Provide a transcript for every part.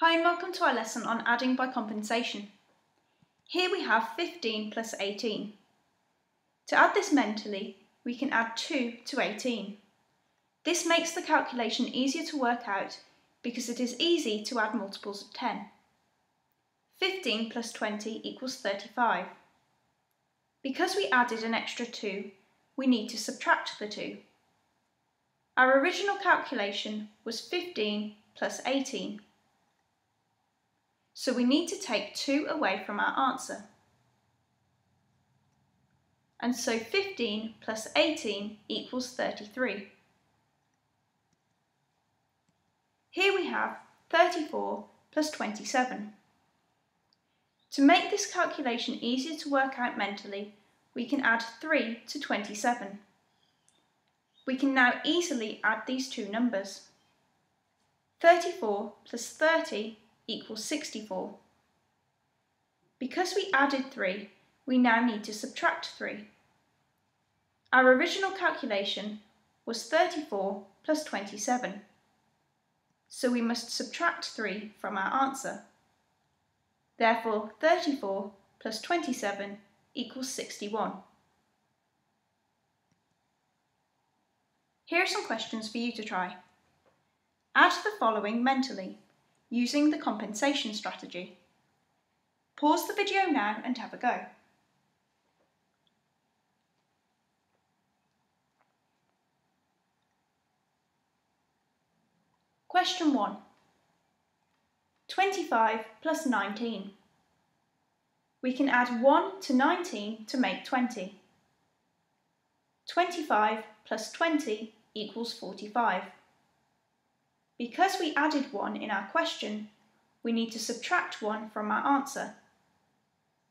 Hi and welcome to our lesson on adding by compensation. Here we have 15 plus 18. To add this mentally, we can add 2 to 18. This makes the calculation easier to work out because it is easy to add multiples of 10. 15 plus 20 equals 35. Because we added an extra 2, we need to subtract the 2. Our original calculation was 15 plus 18. So we need to take 2 away from our answer. And so 15 plus 18 equals 33. Here we have 34 plus 27. To make this calculation easier to work out mentally, we can add 3 to 27. We can now easily add these two numbers. 34 plus 30 equals 64. Because we added 3, we now need to subtract 3. Our original calculation was 34 plus 27, so we must subtract 3 from our answer. Therefore, 34 plus 27 equals 61. Here are some questions for you to try. Add the following mentally using the compensation strategy. Pause the video now and have a go. Question 1. 25 plus 19. We can add 1 to 19 to make 20. 25 plus 20 equals 45. Because we added 1 in our question, we need to subtract 1 from our answer.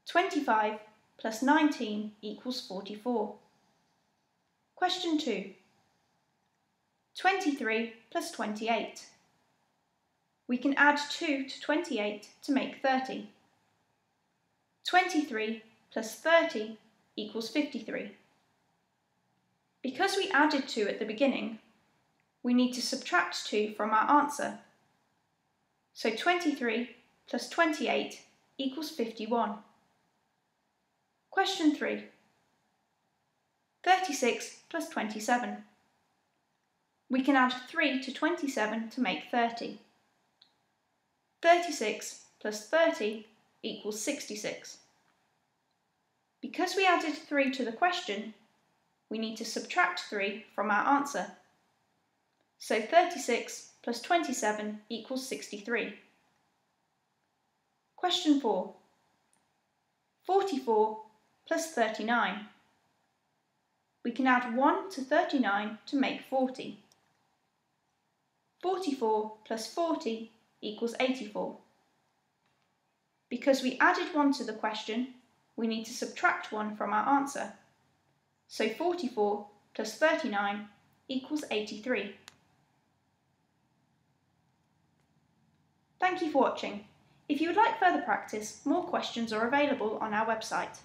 25 plus 19 equals 44. Question 2. 23 plus 28. We can add 2 to 28 to make 30. 23 plus 30 equals 53. Because we added 2 at the beginning, we need to subtract 2 from our answer. So 23 plus 28 equals 51. Question 3. 36 plus 27. We can add 3 to 27 to make 30. 36 plus 30 equals 66. Because we added 3 to the question, we need to subtract 3 from our answer. So 36 plus 27 equals 63. Question 4. 44 plus 39. We can add 1 to 39 to make 40. 44 plus 40 equals 84. Because we added 1 to the question, we need to subtract 1 from our answer. So 44 plus 39 equals 83. Thank you for watching. If you would like further practice, more questions are available on our website.